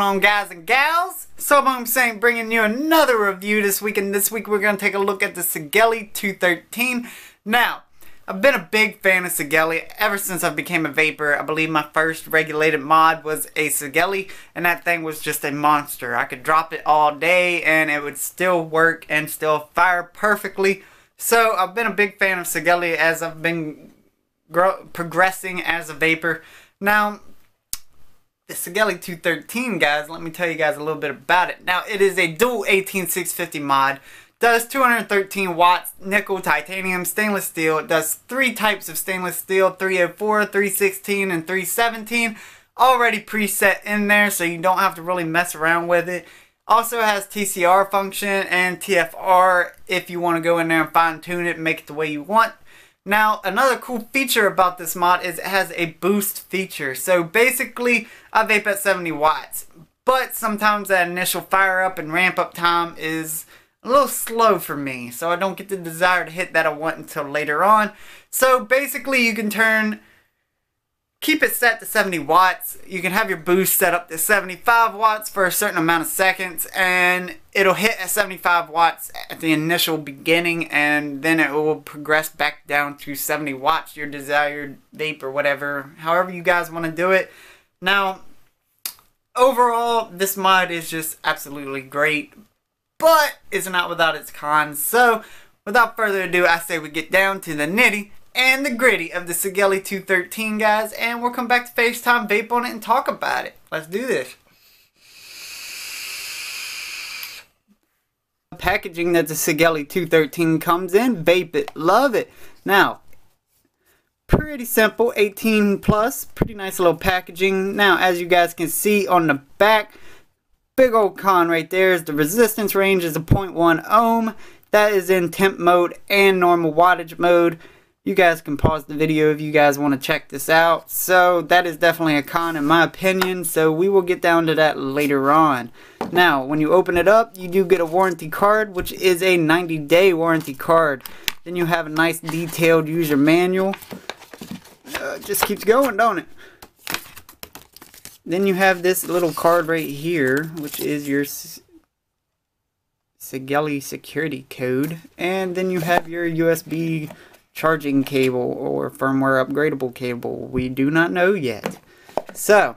on guys and gals? So I'm saying bringing you another review this week and this week we're going to take a look at the Sigelei 213. Now, I've been a big fan of Sigelei ever since I became a vapor. I believe my first regulated mod was a Sigelei and that thing was just a monster. I could drop it all day and it would still work and still fire perfectly. So I've been a big fan of Sigelei as I've been progressing as a vapor. Now, the Sigelei 213, guys, let me tell you guys a little bit about it. Now, it is a dual 18650 mod. Does 213 watts, nickel, titanium, stainless steel. It does three types of stainless steel, 304, 316, and 317. Already preset in there, so you don't have to really mess around with it. Also has TCR function and TFR if you want to go in there and fine tune it and make it the way you want. Now, another cool feature about this mod is it has a boost feature. So basically, I vape at 70 watts. But sometimes that initial fire up and ramp up time is a little slow for me. So I don't get the desired hit that I want until later on. So basically, you can turn keep it set to 70 watts. You can have your boost set up to 75 watts for a certain amount of seconds and it'll hit at 75 watts at the initial beginning and then it will progress back down to 70 watts, your desired vape or whatever, however you guys want to do it. Now, overall, this mod is just absolutely great, but it's not without its cons. So, without further ado, I say we get down to the nitty and the gritty of the Sigelei 213, guys. And we'll come back to FaceTime, vape on it, and talk about it. Let's do this. Packaging that the Sigelei 213 comes in, vape it, love it. Now, pretty simple, 18 plus, pretty nice little packaging. Now, as you guys can see on the back, big old con right there is the resistance range is a 0.1 ohm. That is in temp mode and normal wattage mode you guys can pause the video if you guys want to check this out. So that is definitely a con in my opinion. So we will get down to that later on. Now, when you open it up, you do get a warranty card, which is a 90 day warranty card. Then you have a nice detailed user manual. Uh, just keeps going, don't it? Then you have this little card right here, which is your Sigelei security code. And then you have your USB charging cable or firmware upgradable cable. We do not know yet. So,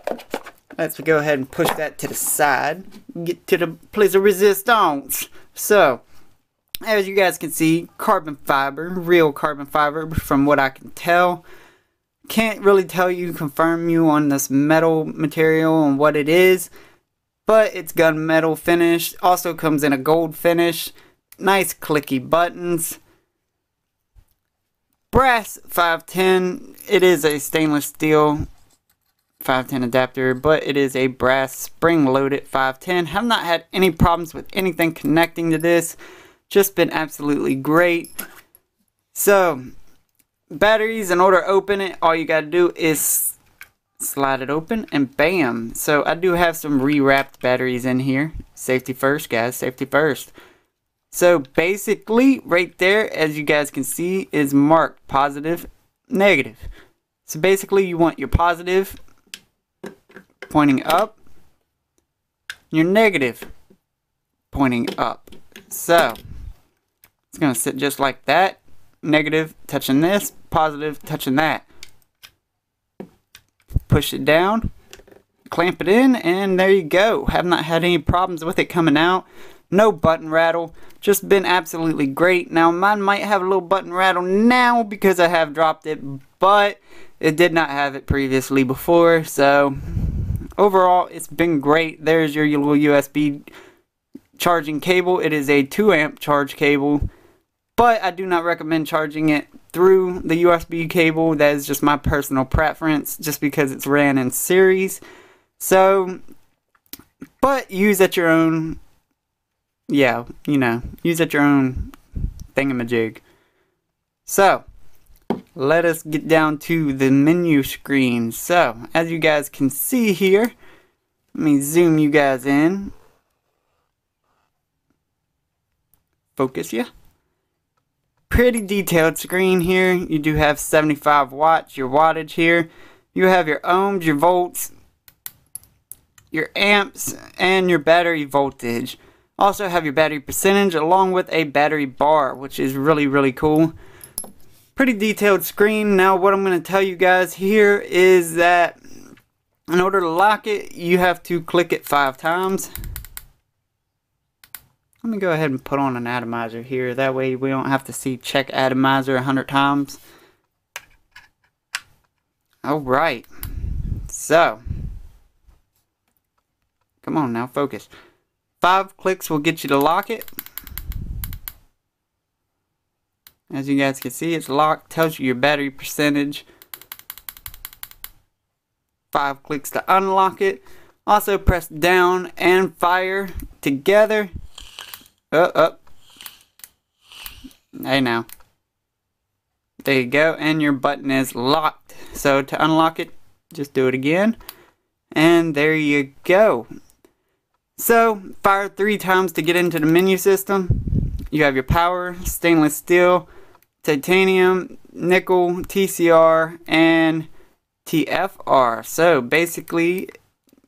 let's go ahead and push that to the side. Get to the place of resistance. So, as you guys can see, carbon fiber, real carbon fiber from what I can tell. Can't really tell you, confirm you on this metal material and what it is. But it's gunmetal finish. Also comes in a gold finish. Nice clicky buttons brass 510 it is a stainless steel 510 adapter but it is a brass spring loaded 510 have not had any problems with anything connecting to this. Just been absolutely great. So batteries in order to open it all you gotta do is slide it open and bam. So I do have some rewrapped batteries in here. Safety first guys safety first so basically, right there, as you guys can see, is marked positive, negative. So basically, you want your positive pointing up, your negative pointing up. So, it's going to sit just like that. Negative touching this, positive touching that. Push it down, clamp it in, and there you go. Have not had any problems with it coming out no button rattle. Just been absolutely great. Now mine might have a little button rattle now because I have dropped it but it did not have it previously before. So overall it's been great. There's your little USB charging cable. It is a 2 amp charge cable but I do not recommend charging it through the USB cable. That is just my personal preference just because it's ran in series. So but use at your own yeah, you know, use at your own thingamajig. So, let us get down to the menu screen. So, as you guys can see here, let me zoom you guys in. Focus you. Pretty detailed screen here. You do have 75 watts, your wattage here. You have your ohms, your volts, your amps, and your battery voltage. Also have your battery percentage along with a battery bar, which is really, really cool. Pretty detailed screen. Now what I'm going to tell you guys here is that in order to lock it, you have to click it five times. Let me go ahead and put on an atomizer here. That way we don't have to see check atomizer a hundred times. Alright. So. Come on now, focus. Five clicks will get you to lock it. As you guys can see, it's locked. Tells you your battery percentage. Five clicks to unlock it. Also press down and fire together. Up, oh, up. Hey now. There you go, and your button is locked. So to unlock it, just do it again. And there you go. So, fire three times to get into the menu system. You have your power, stainless steel, titanium, nickel, TCR, and TFR. So, basically,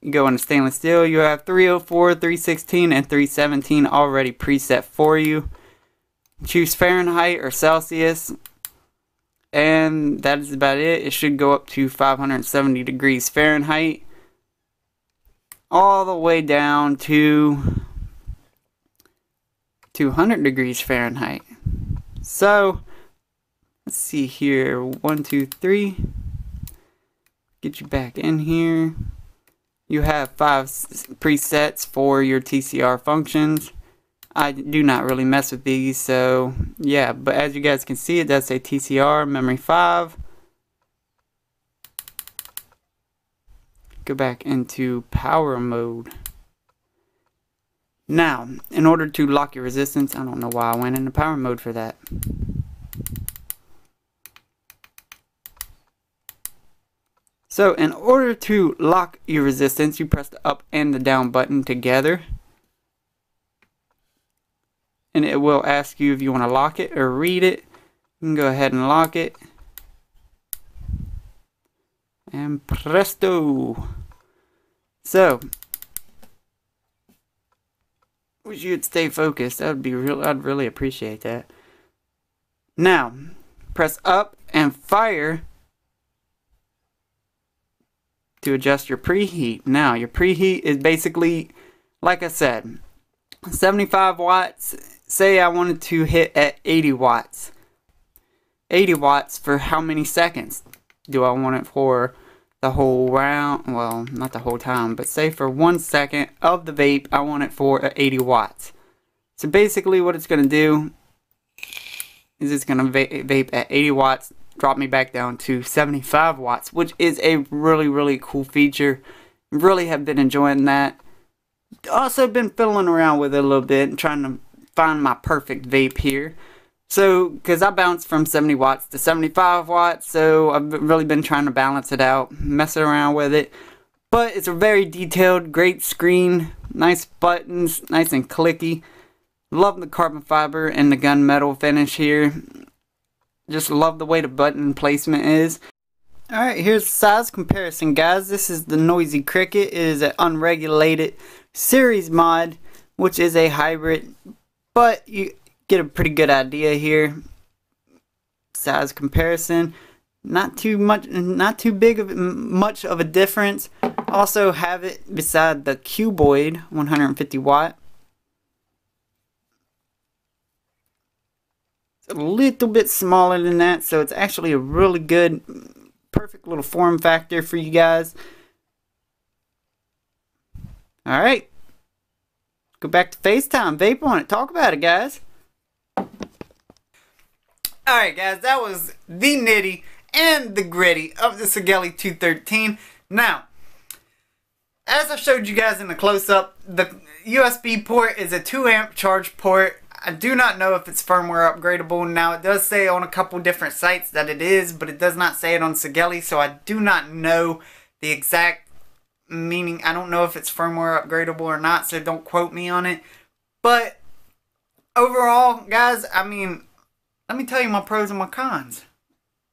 you go into stainless steel, you have 304, 316, and 317 already preset for you. Choose Fahrenheit or Celsius, and that is about it. It should go up to 570 degrees Fahrenheit all the way down to 200 degrees Fahrenheit. So, let's see here. One, two, three. Get you back in here. You have five presets for your TCR functions. I do not really mess with these, so yeah. But as you guys can see, it does say TCR, memory 5. Go back into power mode. Now, in order to lock your resistance, I don't know why I went into power mode for that. So, in order to lock your resistance, you press the up and the down button together. And it will ask you if you want to lock it or read it. You can go ahead and lock it. And presto! So, wish you'd stay focused. That would be real. I'd really appreciate that. Now, press up and fire to adjust your preheat. Now, your preheat is basically, like I said, 75 watts. Say I wanted to hit at 80 watts. 80 watts for how many seconds? Do I want it for the whole round, well, not the whole time, but say for one second of the vape, I want it for 80 watts. So basically what it's going to do is it's going to va vape at 80 watts, drop me back down to 75 watts, which is a really, really cool feature. Really have been enjoying that. Also been fiddling around with it a little bit and trying to find my perfect vape here. So, because I bounced from 70 watts to 75 watts, so I've really been trying to balance it out, messing around with it. But it's a very detailed, great screen, nice buttons, nice and clicky. Love the carbon fiber and the gunmetal finish here. Just love the way the button placement is. Alright, here's the size comparison, guys. This is the Noisy Cricket. It is an unregulated series mod, which is a hybrid. But you get a pretty good idea here. Size comparison, not too much, not too big of much of a difference. Also have it beside the Cuboid 150 watt. It's a little bit smaller than that, so it's actually a really good, perfect little form factor for you guys. All right. Go back to FaceTime. Vape on it. Talk about it, guys. Alright guys, that was the nitty and the gritty of the Sigelei 213. Now, as I showed you guys in the close-up, the USB port is a 2 amp charge port. I do not know if it's firmware upgradable. Now, it does say on a couple different sites that it is, but it does not say it on Sigelei, so I do not know the exact meaning. I don't know if it's firmware upgradable or not, so don't quote me on it. But overall, guys, I mean, let me tell you my pros and my cons.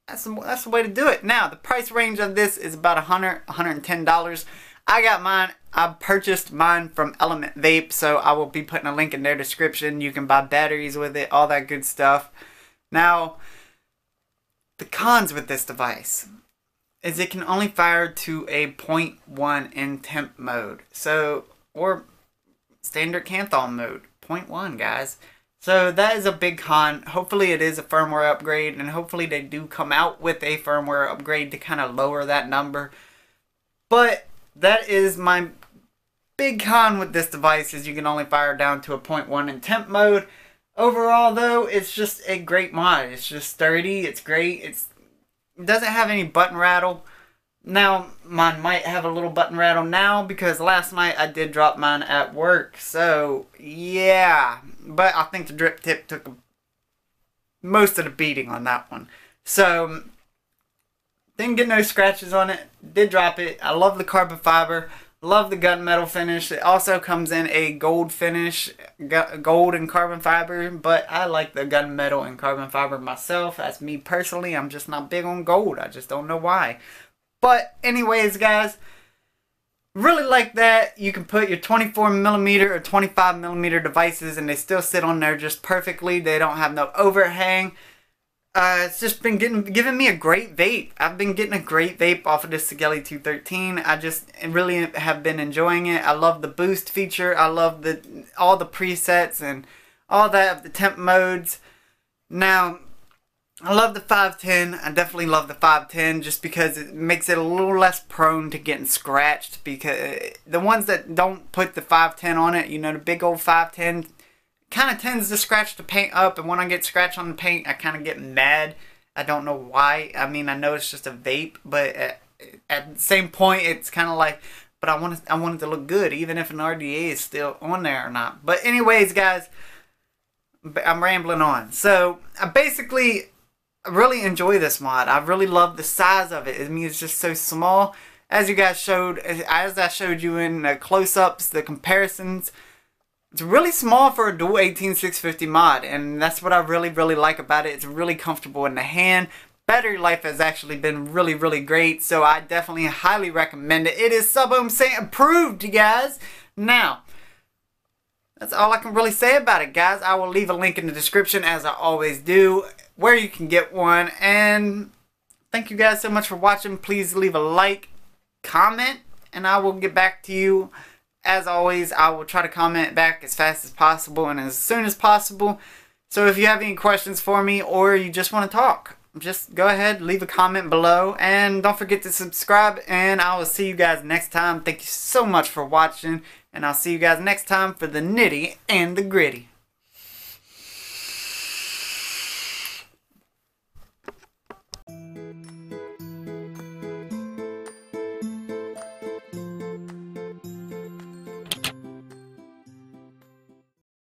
That's the, that's the way to do it. Now, the price range of this is about $100, $110. I got mine. I purchased mine from Element Vape, so I will be putting a link in their description. You can buy batteries with it, all that good stuff. Now, the cons with this device is it can only fire to a 0.1 in temp mode. So, or standard Kanthal mode, 0.1 guys. So that is a big con. Hopefully it is a firmware upgrade and hopefully they do come out with a firmware upgrade to kind of lower that number. But that is my big con with this device is you can only fire down to a 0.1 in temp mode. Overall though, it's just a great mod. It's just sturdy, it's great, it's it doesn't have any button rattle. Now, mine might have a little button rattle now because last night I did drop mine at work. So, yeah. But I think the drip tip took most of the beating on that one. So, didn't get no scratches on it. Did drop it. I love the carbon fiber. Love the gunmetal finish. It also comes in a gold finish, gold and carbon fiber, but I like the gunmetal and carbon fiber myself. As me personally, I'm just not big on gold. I just don't know why. But anyways, guys, really like that. You can put your 24 millimeter or 25 millimeter devices and they still sit on there just perfectly. They don't have no overhang. Uh, it's just been getting giving me a great vape. I've been getting a great vape off of this Sigelei 213. I just really have been enjoying it. I love the boost feature. I love the all the presets and all that of the temp modes. Now, I love the 510. I definitely love the 510 just because it makes it a little less prone to getting scratched because uh, the ones that don't put the 510 on it, you know, the big old 510 kind of tends to scratch the paint up and when I get scratched on the paint, I kind of get mad. I don't know why. I mean, I know it's just a vape, but at, at the same point, it's kind of like, but I want I want it to look good, even if an RDA is still on there or not. But anyways, guys, I'm rambling on. So I basically really enjoy this mod. I really love the size of it. I mean, it's just so small. As you guys showed, as I showed you in the close-ups, the comparisons, it's really small for a dual 18650 mod, and that's what I really, really like about it. It's really comfortable in the hand. Battery life has actually been really, really great, so I definitely highly recommend it. It is Sub-Ohm Saint approved, you guys. Now, that's all I can really say about it, guys. I will leave a link in the description, as I always do where you can get one. And thank you guys so much for watching. Please leave a like, comment, and I will get back to you. As always, I will try to comment back as fast as possible and as soon as possible. So if you have any questions for me or you just want to talk, just go ahead, leave a comment below, and don't forget to subscribe, and I will see you guys next time. Thank you so much for watching, and I'll see you guys next time for the nitty and the gritty.